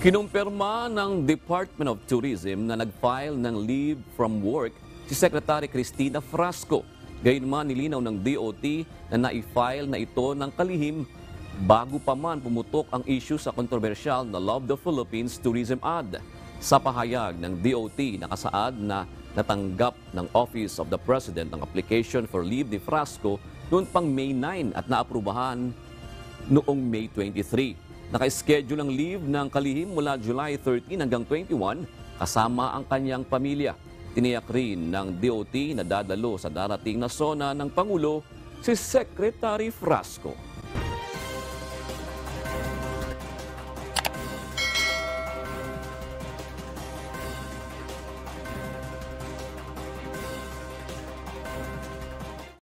Kinumpirma ng Department of Tourism na nag-file ng leave from work si Secretary Cristina Frasco. Gayunman nilinaw ng DOT na na-file na ito ng kalihim bago pa man pumutok ang issue sa kontrobersyal na Love the Philippines Tourism Ad. Sa pahayag ng DOT, nakasaad na natanggap ng Office of the President ang application for leave ni Frasco noon pang May 9 at naaprubahan noong May 23. Naka-schedule ang leave ng kalihim mula July 13 hanggang 21 kasama ang kanyang pamilya. Tiniyak rin ng DOT na dadalo sa darating na sona ng Pangulo si Secretary Frasco.